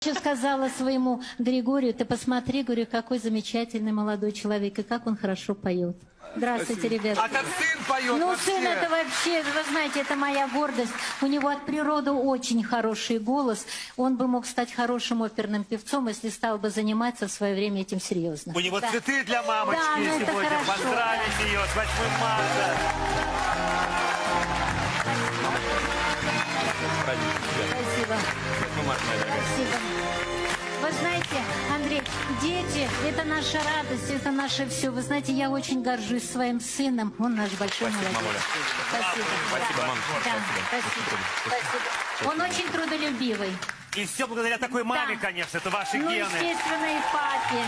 еще сказала своему Григорию, ты посмотри, говорю, какой замечательный молодой человек, и как он хорошо поет. Здравствуйте, ребята. А как сын поет Ну, вообще. сын это вообще, вы знаете, это моя гордость. У него от природы очень хороший голос. Он бы мог стать хорошим оперным певцом, если стал бы заниматься в свое время этим серьезно. У него Да. цветы для мамочки Да, ну сегодня. хорошо. Поздравить ее с 8 марта. Спасибо. Спасибо. Вы знаете, Андрей, дети – это наша радость, это наше все. Вы знаете, я очень горжусь своим сыном. Он наш большой молодец. мамуля. Спасибо. Спасибо, Да. мам. Да, спасибо. Спасибо. Он очень трудолюбивый. И все благодаря такой маме, Да. конечно. Это ваши Ну, гены. естественно, и папе.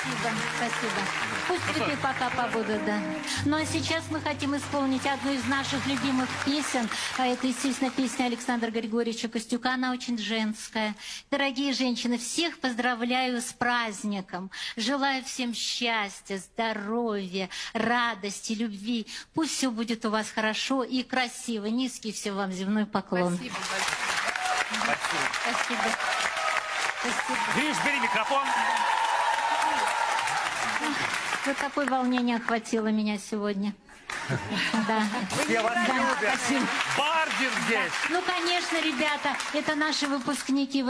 Спасибо, спасибо. Пусть цветы пока побудут, да. Ну, а сейчас мы хотим исполнить одну из наших любимых песен. А это, естественно, песня Александра Григорьевича Костюка. Она очень женская. Дорогие женщины, всех поздравляю с праздником. Желаю всем счастья, здоровья, радости, любви. Пусть все будет у вас хорошо и красиво. Низкий всем вам земной поклон. Спасибо. Спасибо. Спасибо. Гриш, бери микрофон. Вот такое волнение охватило меня сегодня. Да. Все вас Да, любят. спасибо. Бардин здесь. Ну, конечно, ребята, это наши выпускники.